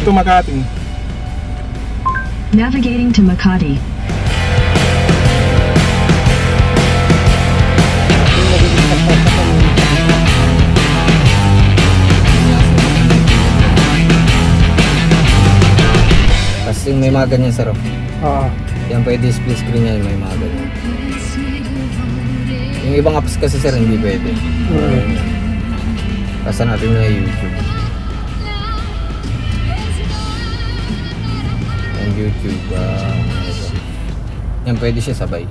to Makati. Navigating to Makati. Yung may mga ganyan sir. oh. Ah, Yan pwede split screen yan, may mga ganyan. Yung ibang apps kasi sir, hindi pwede. Mm. Basta natin na YouTube. YouTube, ito. yan pwede siya sabay.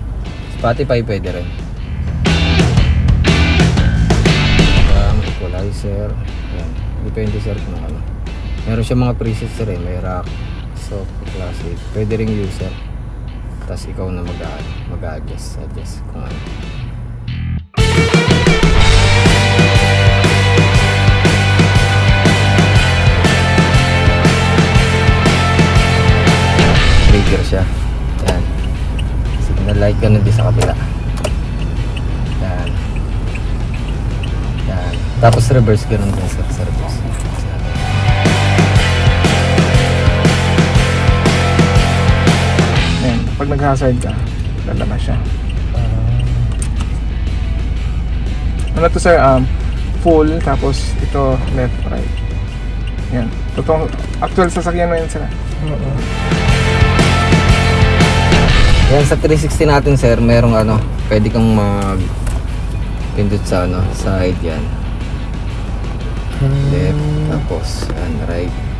Spotify pwede rin. Um, equalizer. Yan. Depende sir kung ano. Meron siya mga presets sir eh. May rock, soft, classic. Pwede ring user. Tapos ikaw na mag- mag-adjust. Adjust kung ano. Trigger siya. Yan. Signal light ganun din sa kabila. Yan. Yan. Tapos reverse ganun din sa, sa reverse. Ayan, pag nag-hazard ka, lalabas siya. Ano to sir, um, full, tapos ito left, right. Yan. Totoong, actual sasakyan mo yan sir. Yan sa 360 natin sir, merong ano, pwede kang mag pindot sa ano, side yan. Left, tapos yan, right.